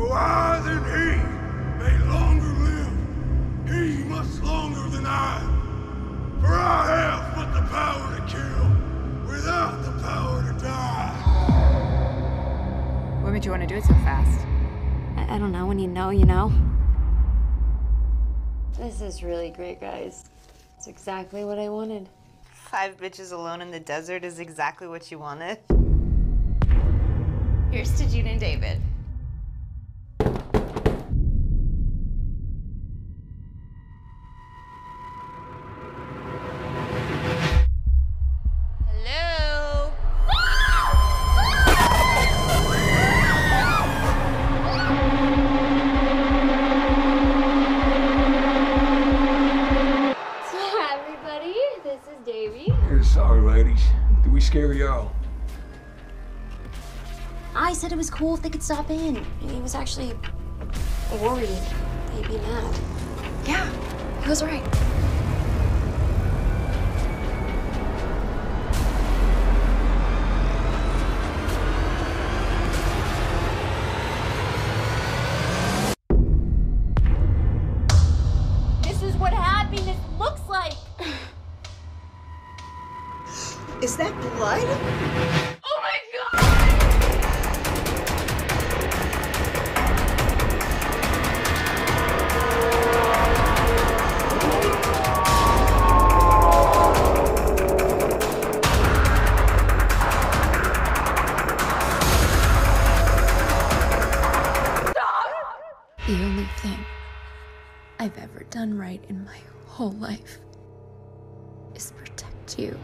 For I than he may longer live, he much longer than I. For I have but the power to kill, without the power to die. What made you want to do it so fast? I, I don't know. When you know, you know. This is really great, guys. It's exactly what I wanted. Five bitches alone in the desert is exactly what you wanted. Here's to June and David. This is Davy. Hey, sorry, ladies. Did we scare y'all? I said it was cool if they could stop in. He was actually worried they'd be mad. Yeah, he was right. Is that blood? Oh my god! The only thing I've ever done right in my whole life is protect you.